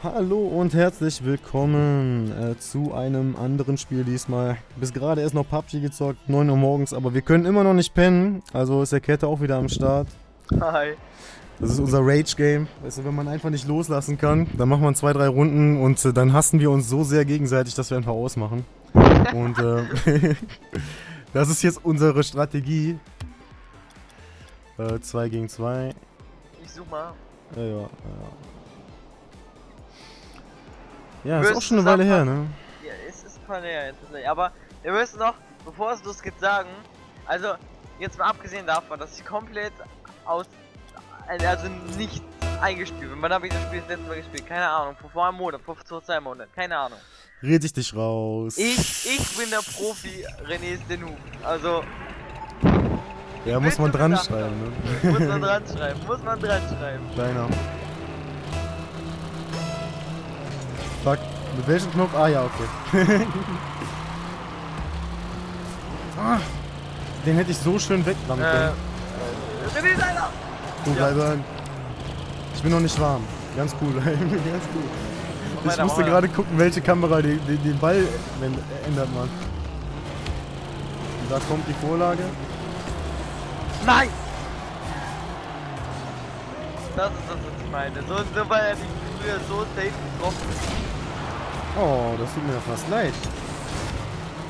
Hallo und herzlich willkommen äh, zu einem anderen Spiel diesmal. Bis gerade erst noch PUBG gezockt, 9 Uhr morgens, aber wir können immer noch nicht pennen. Also ist der Kette auch wieder am Start. Hi. Das ist unser Rage-Game. Weißt du, wenn man einfach nicht loslassen kann, dann macht man zwei, drei Runden und äh, dann hassen wir uns so sehr gegenseitig, dass wir einfach ausmachen. Und äh, das ist jetzt unsere Strategie. Äh, zwei gegen zwei. Ich such mal. Ja, ja, ja. Ja, ist auch schon eine Weile her, ne? Ja, es ist mal her, tatsächlich. Aber wir müssen noch, bevor es losgeht, sagen, also jetzt mal abgesehen davon, dass ich komplett aus, also nicht eingespielt bin. Wann habe ich das Spiel das letzte Mal gespielt? Keine Ahnung. Vor, vor einem Monat, vor, vor zwei Monaten, keine Ahnung. Red ich dich raus. Ich, ich bin der Profi, René ist der Noob. Also. Ja, muss man dran schreiben, ne? Muss man dran schreiben, muss man dran schreiben. Kleiner. Fuck. Mit welchem Knopf? Ah ja, okay. ah, den hätte ich so schön wegrammen Äh, können. Einer! Du ja. bleib an. Ich bin noch nicht warm. Ganz cool. Ganz cool. Ich weiter, musste gerade gucken, welche Kamera den, den, den Ball ändert man. Und da kommt die Vorlage. Nein! Das ist das, was ich meine. So, so war er nicht früher so safe getroffen. Oh, das tut mir ja fast leid.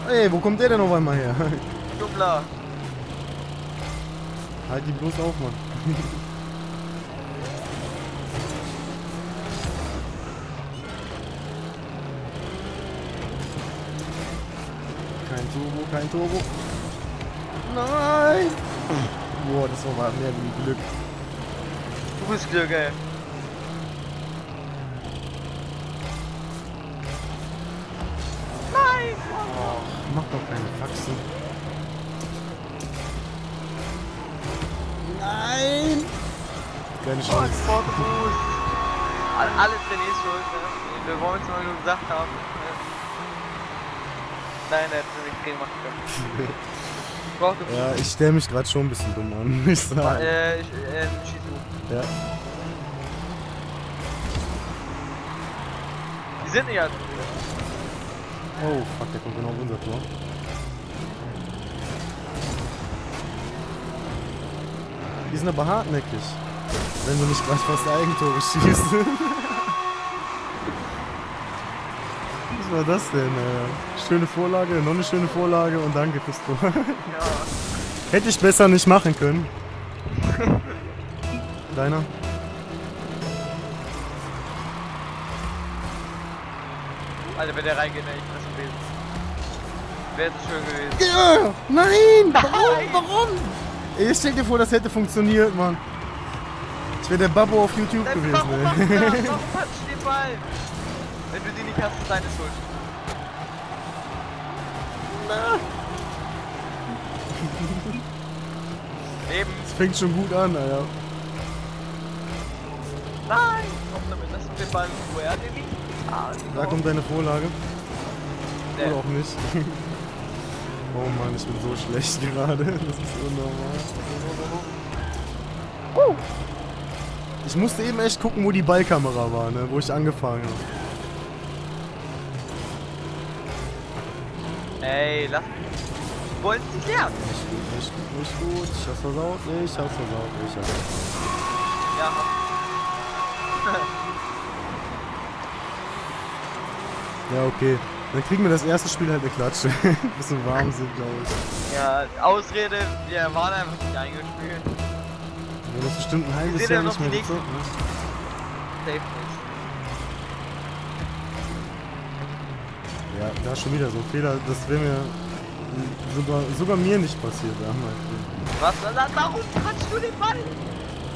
Ey, wo kommt der denn auf einmal her? Dummler. halt die bloß auf, Mann. Kein Turbo, kein Turbo. Nein! Boah, das war mal mehr wie Glück. Du bist Glück, ey. Mach doch keine Faxen. Nein! Keine Oh, Chance. All- Alles Renés Schuld, ne? Wir wollen es mal nur gesagt haben. Ne? Nein, er hat es nicht gemacht. Ich brauchte Ja, ich stelle mich gerade schon ein bisschen dumm an, muss ich sagen. äh, ich, äh, Shizu. Ja. Die sind nicht alt. Oh, fuck, der kommt genau auf unser Tor. Die sind aber hartnäckig. Wenn du nicht gleich fast Eigentore schießt. Was war das denn? Äh, schöne Vorlage, noch eine schöne Vorlage und danke fürs Tor. Ja. Hätte ich besser nicht machen können. Deiner? Alter, wenn der reingeht, ne, ich fresse gewesen. Wäre es schön gewesen. Ja, nein! Warum? Warum? Ey, stell dir vor, das hätte funktioniert, Mann. Ich wäre der Babbo auf YouTube Dann gewesen, warum ey. Warum patsch den Ball? Wenn du die nicht hast, ist deine Schuld. Eben. Das fängt schon gut an, Alter. Nein! Komm damit, lass uns den Ball in Ruhe. Er hat den Da kommt deine Vorlage. der. Oder auch nicht. Oh Mann, ich bin so schlecht gerade. Das ist unnormal. Ich musste eben echt gucken, wo die Ballkamera war, ne? Wo ich angefangen habe. Ey, lass. Wollen sie nicht lernen? Nicht gut, nicht gut, nicht gut. Ich hab's versaut, ich hab's versaut, ich hab's versaut. Ja. Ja, okay. Dann kriegen wir das erste Spiel halt eine Klatsche. Bisschen warm sind, glaube ich. Ja, Ausrede, wir waren einfach nicht eingespielt. Haben das bestimmt ein halbes Jahr ja nicht mehr gezockt, ne? Safe nicht. Ja, da ist schon wieder so ein Fehler. Das wäre mir sogar, sogar mir nicht passiert damals. Was? Warum touchst du den Ball?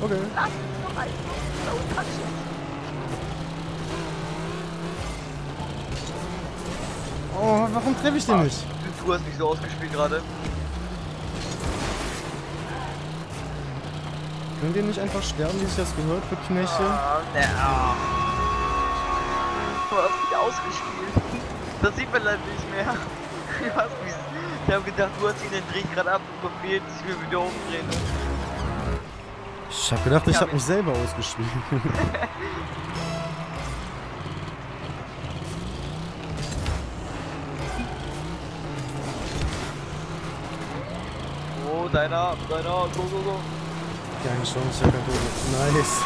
Okay. Lass es doch einfach. Warum touchst du Oh, warum treffe ich den nicht? Du, hast mich so ausgespielt gerade. Könnt ihr nicht einfach sterben, wie sich das gehört für Knechte? Ah, ne, ah. Du hast mich ausgespielt. Das sieht man leider nicht mehr. Du hast mich. Ich hab gedacht, du hast ihn den Dreh gerade abgefehlt. Ich will wieder umdrehen. Ich hab gedacht, ich Ja, hab mich selber ausgespielt. deiner, deiner, go, go, go. Keine Chance, ich hab kein Tor. Nice.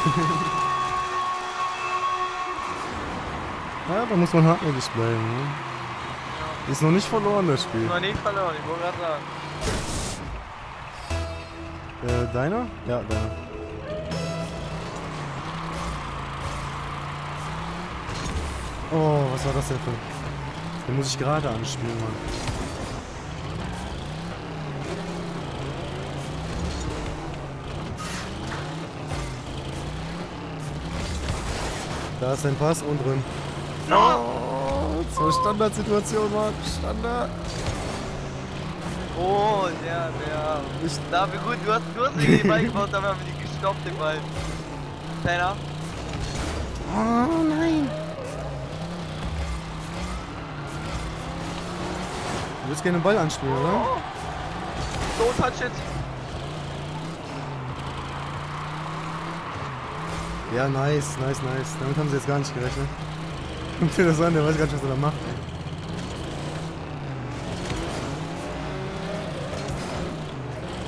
ja, da muss man hartnäckig bleiben. Ne? Ist noch nicht verloren, das Spiel. Noch nicht verloren, ich wollte gerade sagen. Äh, deiner? Ja, deiner. Oh, was war das denn für... Den muss ich gerade anspielen, Mann. Da ist ein Pass und drin. Oh, so Standardsituation, Mann. Standard. Oh, der, der. Ich- Da, wie gut, du hast, du hast den Ball gebaut, da haben wir die gestoppt, den Ball. Kleiner. Oh nein. Du willst gerne den Ball anspielen, oder? Oh. Don't touch it. Ja, nice, nice, nice. Damit haben sie jetzt gar nicht gerechnet. Guck dir das an, der weiß gar nicht, was er da macht.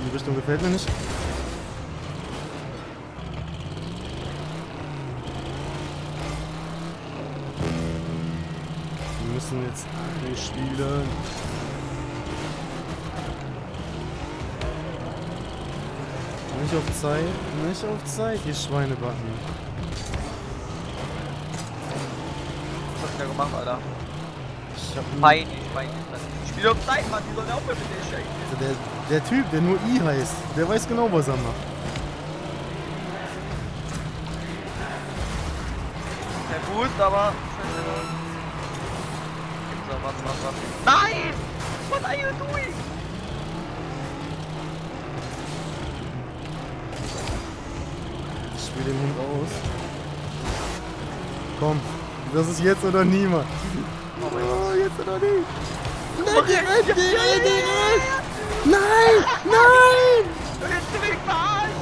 Die Richtung gefällt mir nicht. Wir müssen jetzt spielen. Nicht auf Zeit, nicht auf Zeit, ihr Schweinebacken. Was hast du da gemacht, Alter? Ich hab Peinlich, peinlich. Spiel auf Zeit, Mann, die sollen aufhören mit der Scheiße. Also Der, der Typ, der nur I heißt, der weiß genau, was er macht. Der Boost, aber. So, warte, warte, warte. Nein! What are you doing? Spiel den Hund aus. Komm, das ist jetzt oder nie, Mann. Oh mein Gott. Oh, jetzt oder nie. Nein, die rennt, die rennt, die rennt. Nein, nein.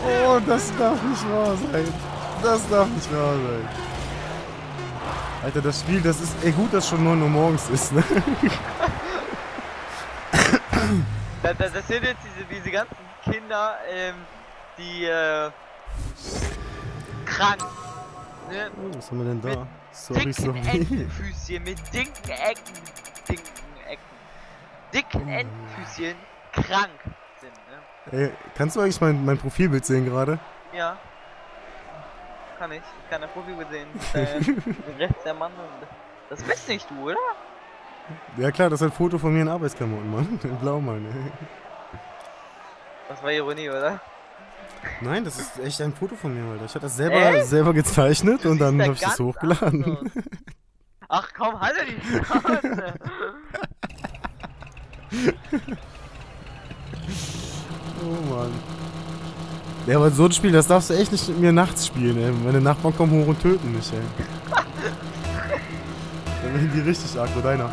Oh, das darf nicht wahr sein. Das darf nicht wahr sein. Alter, das Spiel, das ist, ey gut, dass schon 9 Uhr morgens ist, ne? Das, das, das sind jetzt diese, diese ganzen Kinder, ähm, die, äh, krank. Ne? Oh, was haben wir denn Mit da? Sorry, dicken sorry. Entenfüßchen, mit dicken Ecken, dicken Ecken, dicken Entenfüßchen krank sind, ne? Ey, kannst du eigentlich mein, mein Profilbild sehen gerade? Ja. Kann ich. Ich kann ein Profil sehen. Äh, rechts der Mann und. Das bist nicht du, oder? Ja klar, das ist ein Foto von mir in Arbeitsklamotten, Mann. In Blau, Mann. Ey. Das war Ironie, oder? Nein, das ist echt ein Foto von mir, Alter. Ich habe das selber, Echt? selber gezeichnet und dann habe ich das hochgeladen. anders. Ach komm, halt doch die Schnauze. Oh Mann. Ja, aber so ein Spiel, das darfst du echt nicht mit mir nachts spielen, ey. Meine Nachbarn kommen hoch und töten mich, ey. Dann werden die richtig aggro, deiner.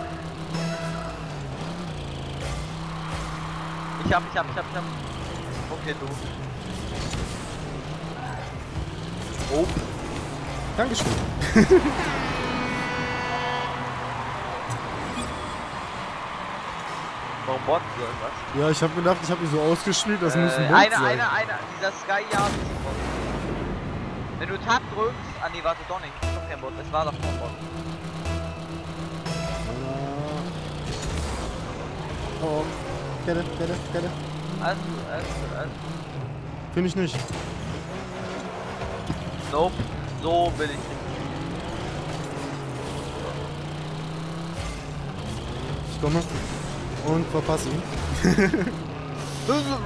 Ich hab, ich hab, ich hab, ich hab. Okay, du. Oh. Dankeschön. Warum Bot oder was? Ja, ich habe gedacht, ich habe die so ausgespielt, das muss ein äh, Bot einer, sein. einer, einer. Dieser Sky Yard ist ein Bot. Wenn du Tab drückst. Ah nee, warte doch nicht. Das ist doch kein Bot. Das war doch kein Bot. Oh, Kette, Kette, Kette. Alles gut, alles gut, alles gut. Finde ich nicht. Nope. So will ich nicht. Ich komme und verpasse ihn. Scheiße.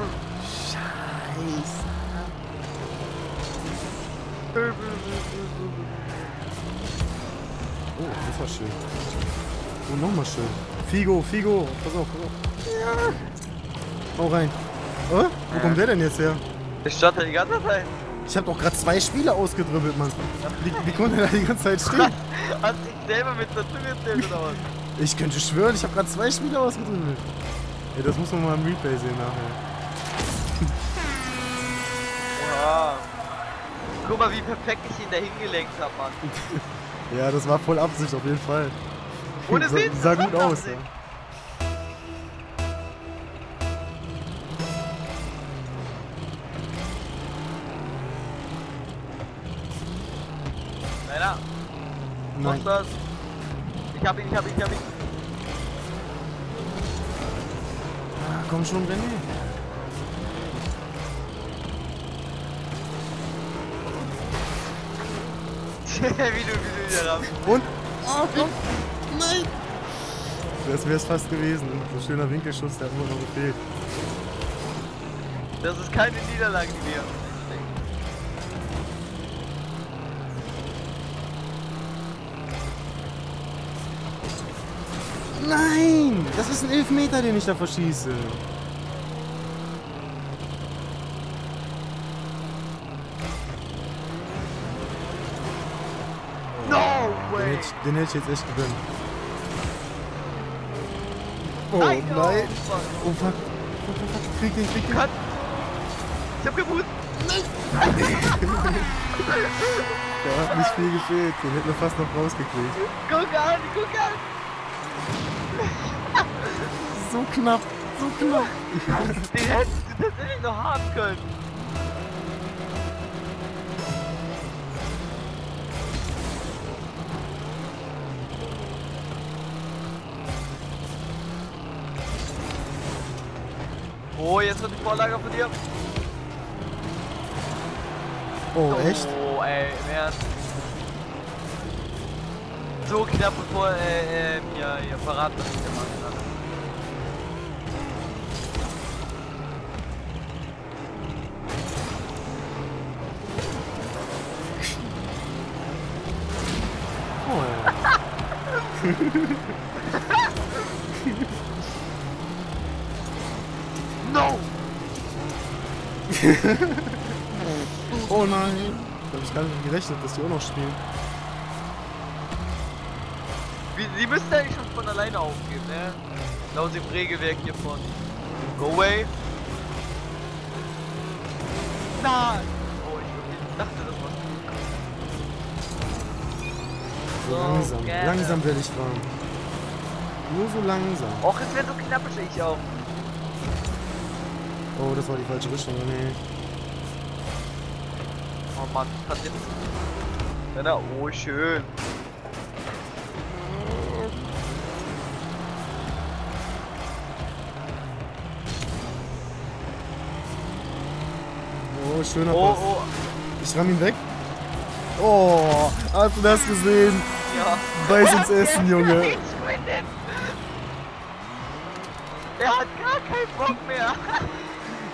Oh, das war schön. Oh, nochmal schön. Figo, Figo. Pass auf, pass auf. Ja. Hau rein. Äh? Wo Ja. kommt der denn jetzt her? Ich stotter die ganze Zeit. Ich habe doch gerade zwei Spiele ausgedribbelt, Mann. Wie, wie konnte er da die ganze Zeit stehen? Hast dich selber mit der Zunge erzählt oder was? Ich könnte schwören, ich habe gerade zwei Spiele ausgedribbelt. Ey, das muss man mal im Replay sehen nachher. Oha. Guck mal, wie perfekt ich ihn da hingelenkt hab, Mann. Ja, das war voll Absicht auf jeden Fall. Ohne sah, Witz, sah das gut aus. Ja. Nein. Mach das. Ich hab ihn, ich hab ihn, ich hab ihn. Ah, komm schon, René. wie du, wie du wieder rammst. Und? Oh, komm. Nein. Das wäre es fast gewesen. So ein schöner Winkelschuss, der hat nur noch gefehlt. Das ist keine Niederlage, die wir haben. Nein! Das ist ein Elfmeter, den ich da verschieße. No Den way! hätte, ich, den hätte ich jetzt echt gegönnt. Oh Nein, nein! oh, fuck. Oh fuck! Fuck. Krieg den, krieg den! Cut. Ich hab gewusst. Da hat nicht viel gefehlt. Den hätten wir fast noch rausgekriegt. Guck an, guck an. So knapp! So knapp! Den hättest du tatsächlich noch haben können. Oh, jetzt wird die Vorlage von dir. Oh, echt? Oh, ey, im Ernst. So knapp bevor äh, äh, mir ihr verraten, was ich gemacht habe. Oh. No! Oh nein! Da hab ich gar nicht gerechnet, dass die auch noch spielen. Die müssten eigentlich schon von alleine aufgeben, ne? Laut dem Regelwerk hier von Go Away. Nein! Oh, ich, dachte, das war's. So So, langsam. gerne. Langsam werde ich warm. Nur so langsam. Och, es wäre so knapp, ich auch. Oh, das war die falsche Richtung. Nee. Oh Mann, hat jetzt. Ja, na, oh, schön. Oh, schöner Oh, Pass. oh, Ich ramm ihn weg. Oh, hast du das gesehen? ja. Beiß ins Essen, Junge. Er hat gar keinen Bock mehr.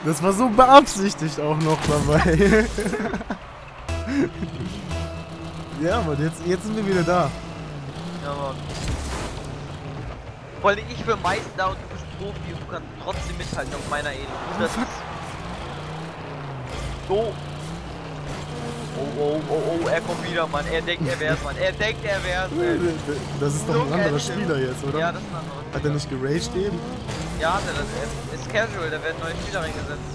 Das war so beabsichtigt auch noch dabei. ja, aber jetzt, jetzt sind wir wieder da. Ja, Mann. Vor allem ich bin Meister und du bist Profi und du kannst trotzdem mithalten auf meiner Ebene. So. Oh, oh, oh, oh, er kommt wieder, Mann. Er denkt, er wär's, Mann. Er denkt, er wär's, ey. Das ist doch So ein anderer. Spieler jetzt, oder? Ja, das ist ein anderer. Hat er nicht geraged eben? Ja, hat er das. Er ist casual, da werden neue Spieler reingesetzt.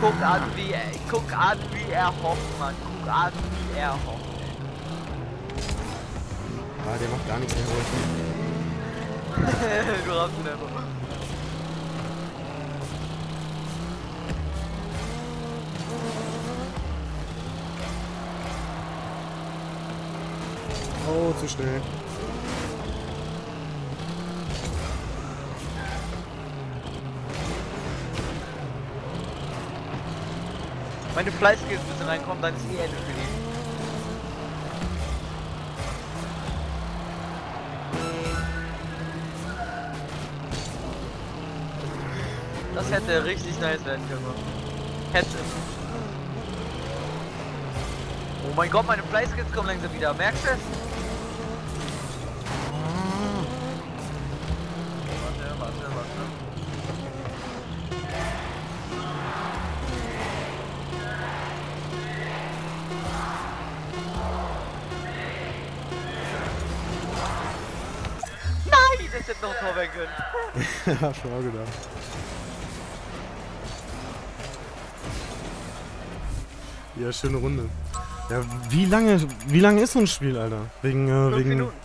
Guck an, wie er, guck an, wie er hofft, Mann. Guck an, wie er hofft. Ah, der macht gar nichts mehr heute. du rammst ihn einfach. Oh, zu schnell. Meine Fleißskills müssen reinkommen, dann ist eh Ende für die. Das hätte richtig nice werden können. Hätte. Oh mein Gott, meine Fleißskills kommen langsam wieder. Merkst du es? Können. ja, schon auch gedacht. Ja, schöne Runde. Ja, wie lange, wie lange ist so ein Spiel, Alter? Wegen, äh, wegen. Minuten.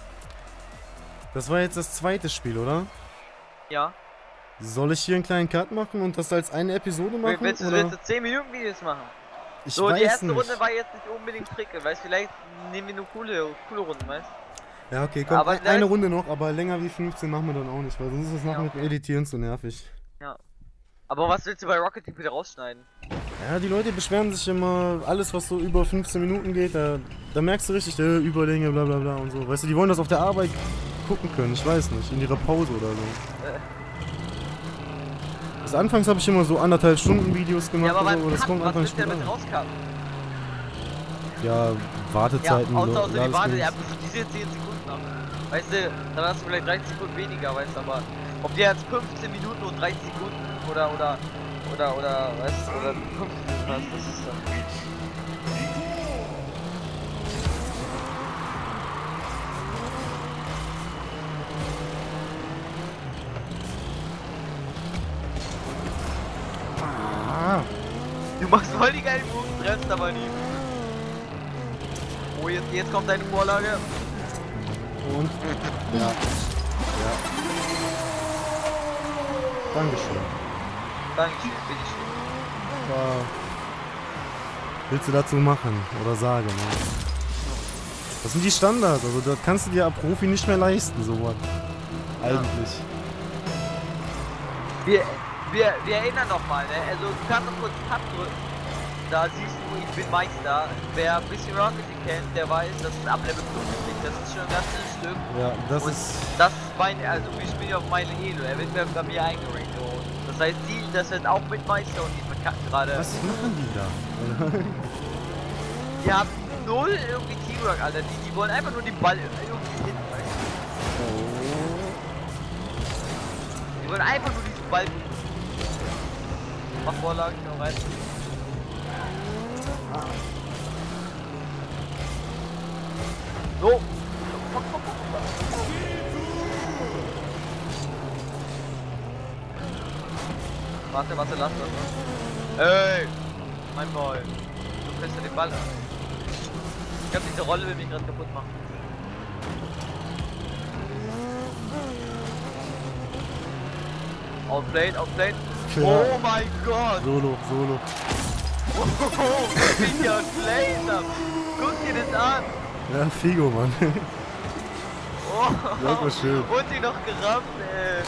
Das war jetzt das zweite Spiel, oder? Ja. Soll ich hier einen kleinen Cut machen und das als eine Episode machen? Willst du, oder? willst du 10 Minuten Videos machen? Ich so, weiß die erste nicht. Runde war jetzt nicht unbedingt prickelnd, weißt vielleicht nehmen wir nur coole, coole Runden, weißt Ja, okay, komm, Aber eine Runde noch, aber länger wie 15 machen wir dann auch nicht, weil sonst ist es nachher Ja. mit dem Editieren zu nervig. Aber was willst du bei Rocket League wieder rausschneiden? Ja, die Leute beschweren sich immer, alles was so über 15 Minuten geht, da, da merkst du richtig, äh, Überlänge, bla bla bla und so. Weißt du, die wollen das auf der Arbeit gucken können, ich weiß nicht, in ihrer Pause oder so. Äh. Das anfangs habe ich immer so anderthalb Stunden Videos gemacht ja, aber oder so, aber das kommt was einfach willst du nicht damit gut an. rauscutten? Ja, Ja, Wartezeiten, außer, bla- außer die alles Warte, ja, bis diese 10 Sekunden. Weißt du, dann hast du vielleicht 30 Sekunden weniger, weißt du, aber ob dir jetzt 15 Minuten und 30 Sekunden oder, oder, oder, oder, weißt du, oder 15 Minuten hast, das ist dann. Du machst voll die geilen Moves, treffst aber nie. Oh, jetzt, jetzt kommt deine Vorlage. Und? Ja. Ja. Dankeschön. Dankeschön, bitteschön. Was willst du dazu machen oder sagen? Ne? Das sind die Standards, also das kannst du dir als Profi nicht mehr leisten, sowas. Eigentlich. Wir, wir, wir erinnern noch mal, ne? Also du kannst kurz Tab drücken. Da siehst du, ich bin Meister. Wer ein bisschen Rocket League kennt, der weiß, das ist ab Level 50. Das ist schon ein ganzes Stück. Ja, das Und ist. das ist meine, also ich bin ja auf meine Elo, er wird mir bei mir eingerankt. Das heißt, die, das wird auch mit Meister und die verkacken gerade. Was machen die da? Die haben null irgendwie Teamwork, Alter. Die, die wollen einfach nur den Ball irgendwie hin, weißt du? Die wollen einfach nur diesen Ball. Mach Vorlagen, genau rein. So. Warte, warte, lass das. Ey! Mein Boy. Du kriegst ja den Ball an. Ich glaube, diese Rolle will mich gerade kaputt machen. Outplayed, outplayed. Oh mein Gott! Solo, Solo. Oh, ich bin ja ein Laser! Guck dir das an! Ja, Figo, Mann. Oh, Das war schön. Und die noch gerammt, ey.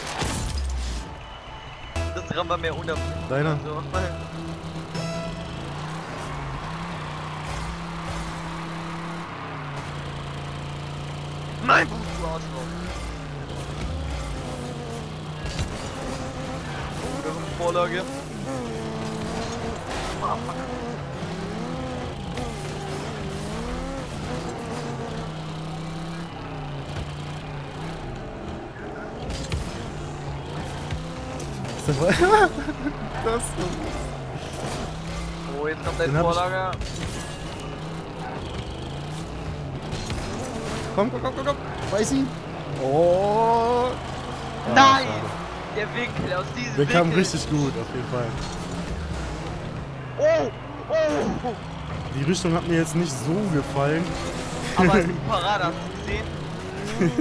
Das Ramm war mehr unabhängig. Deiner? So. Mein Fuß, du Arschloch! Eine Vorlage. Das das Oh, jetzt kommt Den deine hab ich- Vorlage. Komm, komm, komm, komm, komm. Weiß ihn. Oh. Nein! Der Winkel aus diesem Der Winkel. kam richtig gut, auf jeden Fall. Oh! Oh! Die Richtung hat mir jetzt nicht so gefallen. Aber die Parade hast du gesehen?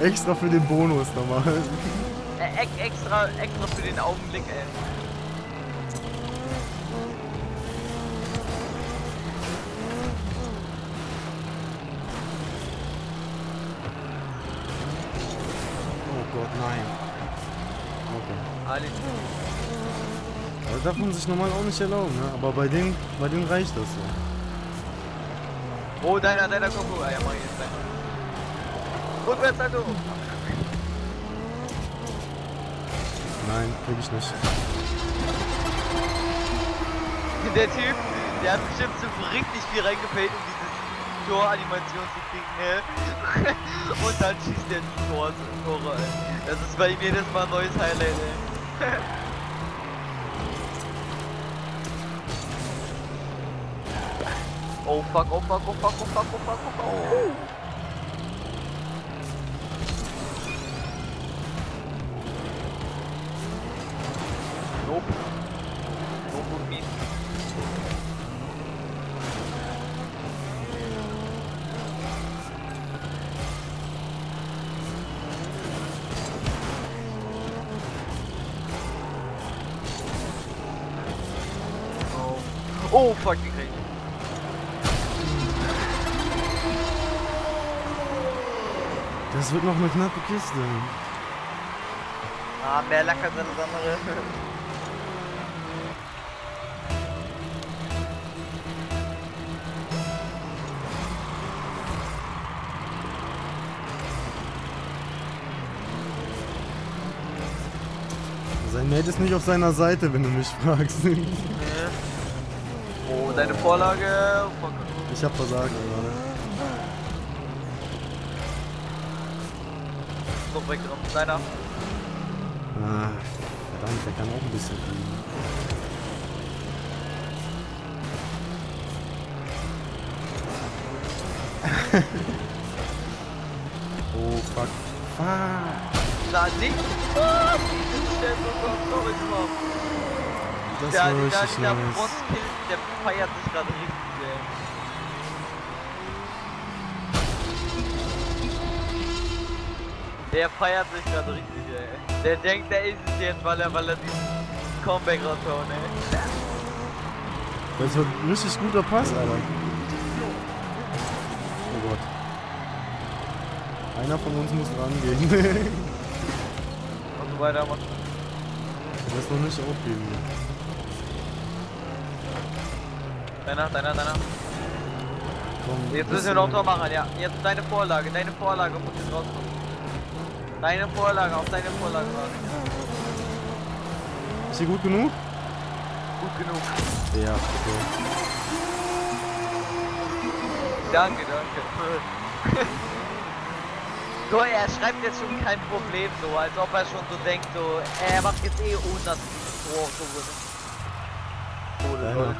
Extra für den Bonus nochmal. Äh, ex- extra, extra für den Augenblick, ey. Oh Gott, nein. Okay. Ali. Das darf man sich normal auch nicht erlauben, ne? Aber bei denen, bei denen reicht das so. Oh, deiner, deiner Kombo. Ah, ja, mach ich jetzt gleich. Rückwärts, also. Nein, krieg ich nicht. Der Typ, der hat bestimmt so richtig viel reingepayt, um dieses Tor-Animation zu kriegen, ne? Und dann schießt der Tor Tore, ey. Das ist bei ihm jedes Mal ein neues Highlight, ey. Oh fuck, oh fuck, oh fuck, oh fuck, oh fuck, oh fuck. Oh. Nope. Nope be. Oh. Oh, fuck, Das wird noch eine knappe Kiste. Ah, mehr Lack als alles andere. Sein Mate ist nicht auf seiner Seite, wenn du mich fragst. Nee. Oh, deine Vorlage. Fuck. Ich hab versagt gerade. So weggenommen. Leider. Ah, verdammt, der kann auch ein bisschen fliegen. oh fuck. Fuck. Na, nicht. Ah, Stellen bekommen. Sorry, Mann. Das Der, war der, der, richtig der nice. Frostkill, der feiert sich gerade richtig, ey. Der feiert sich gerade richtig, ey. Der denkt, der ist es jetzt, weil er, weil er diesen Comeback raushauen, ey. Das wird ein richtig guter Pass, Alter. Oh Gott. Einer von uns muss rangehen. Und so weiter machen. Das noch nicht aufgeben. Deiner, deiner, deiner. Komm, Jetzt müssen wir noch Tor machen, ja. Jetzt deine Vorlage, deine Vorlage muss jetzt rauskommen. Deine Vorlage, auf deine Vorlage warten. Ist hier gut genug? Gut genug. Ja, okay. Danke, danke. so, er schreibt jetzt schon kein Problem so, als ob er schon so denkt, so, er macht jetzt eh ohne das Tor so wurde.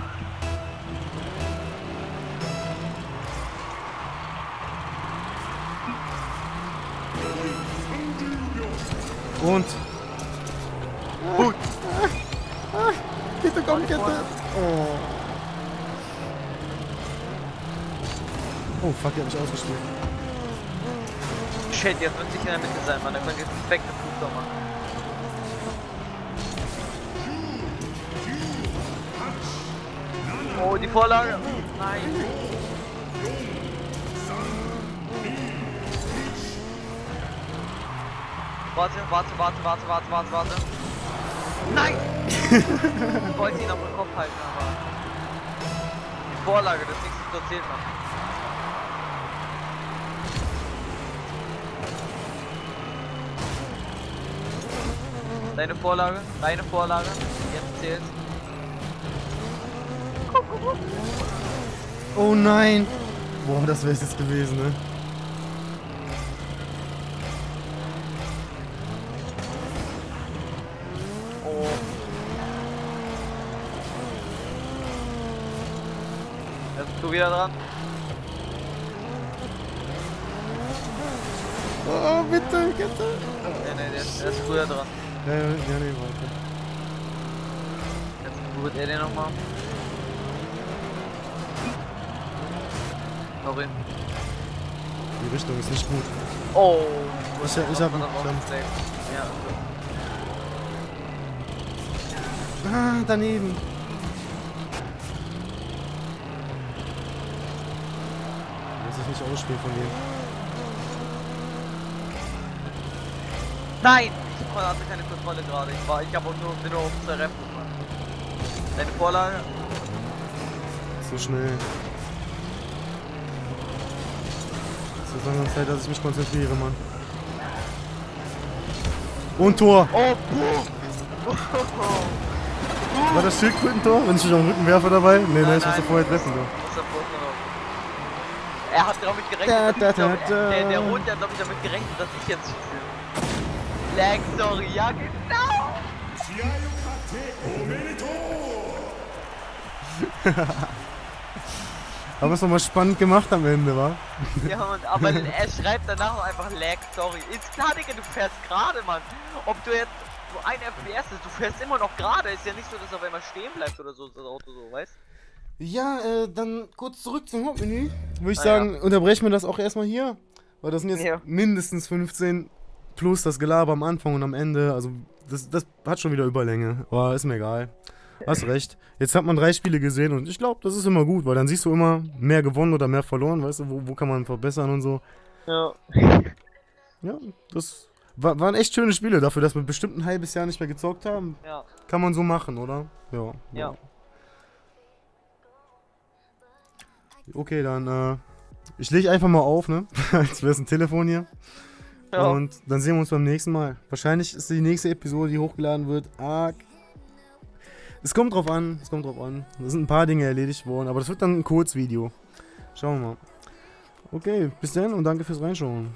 Und? Gut. Kette, komm, Kette! Oh. Oh, fuck, die hab ich ausgespielt. Shit, jetzt wird sich in der Mitte sein, Mann. Dann können wir perfekte Fußball machen. Oh, die Vorlage. Nein. Warte, warte, warte, warte, warte, warte, warte. Nein! ich wollte ihn auf den Kopf halten, aber. Die Vorlage, das nächste Tor zählt noch. Deine Vorlage, deine Vorlage. Jetzt zählt. Oh nein! Boah, das wär's jetzt gewesen, ne? Du wieder dran. Oh, bitte, Kette! Nee, nee, der ist, der ist früher dran. Ja, ja, ja, nee, warte. Jetzt berührt er den nochmal. Sorry. Die Richtung ist nicht gut. Oh. Ich, ich hab ihn. Ich Ja, hab, ah, daneben. Muss ich nicht ausspielen von dem. Nein! Ich hatte keine Kontrolle gerade. Ich war, ich habe auch nur, bin nur auf CRF gefahren. Deine Vorlage? So schnell. Es ist langsam Zeit, dass ich mich konzentriere, Mann. Und Tor! Oh, puh. War das Schildkrötentor? Wenn ich mich auf den Rücken werfe dabei? Nee, nee, Nein, ich musste nein. vorher treffen. So. Er hat damit gerechnet, Da, dass da, da, da. der, der Hund hat glaube ich damit gerechnet, dass ich jetzt schieße. Lag, sorry, ja genau. Aber es nochmal spannend gemacht am Ende, wa? Ja, und, aber er schreibt danach noch einfach Lag, sorry. Ist klar, Digga, du fährst gerade, Mann. Ob du jetzt so ein FPS ist, du fährst immer noch gerade. Ist ja nicht so, dass er auf einmal stehen bleibt oder so, das Auto so, weißt Ja, äh, dann kurz zurück zum Hauptmenü. Würde ich Ah, sagen, unterbrechen wir das auch erstmal hier. Weil das sind jetzt Ja. mindestens 15 plus das Gelaber am Anfang und am Ende. Also, das, das hat schon wieder Überlänge. Aber ist mir egal. hast recht. Jetzt hat man drei Spiele gesehen und ich glaube, das ist immer gut, weil dann siehst du immer mehr gewonnen oder mehr verloren, weißt du, wo, wo kann man verbessern und so. Ja. Ja, das war, waren echt schöne Spiele dafür, dass wir bestimmt ein halbes Jahr nicht mehr gezockt haben. Ja. Kann man so machen, oder? Ja. Ja. Okay, dann, äh, ich lege einfach mal auf, ne? Als wäre es ein Telefon hier. ja. Und dann sehen wir uns beim nächsten Mal. Wahrscheinlich ist die nächste Episode, die hochgeladen wird, arg. Es kommt drauf an, es kommt drauf an. Da sind ein paar Dinge erledigt worden, aber das wird dann ein Kurzvideo. Schauen wir mal. Okay, bis dann und danke fürs Reinschauen.